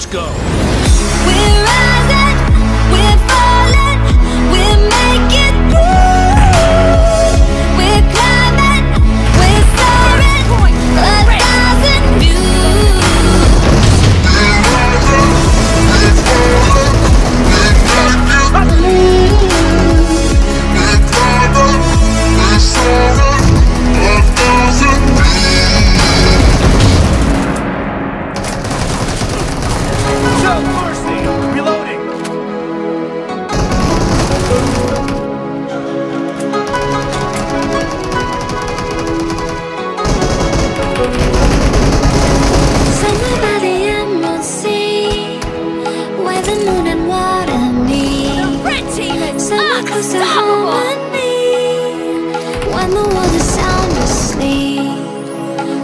Let's go. the walls are sound asleep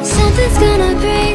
Something's gonna break.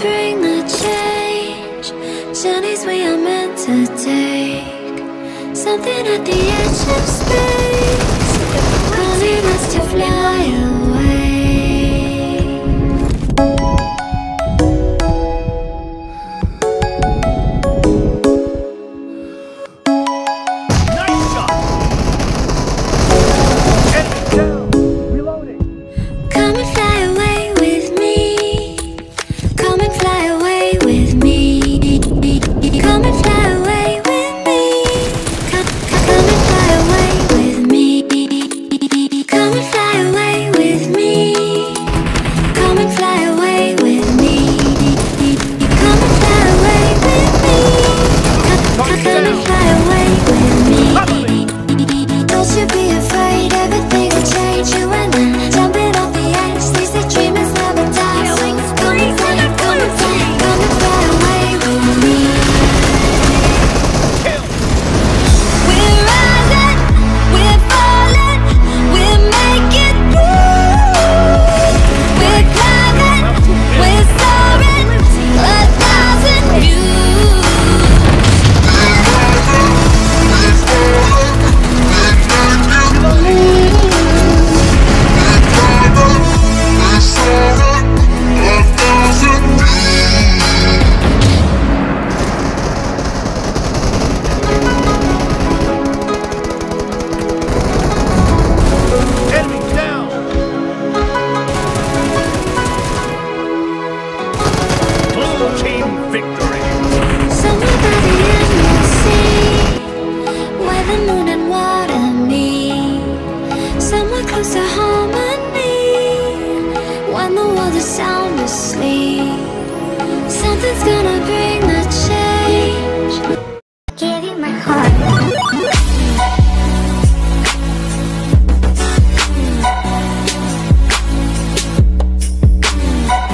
bring the change. Journeys we are meant to take. Something at the edge of space. Calling us to fly a closer harmony When the world is sound asleep. Something's gonna bring the change.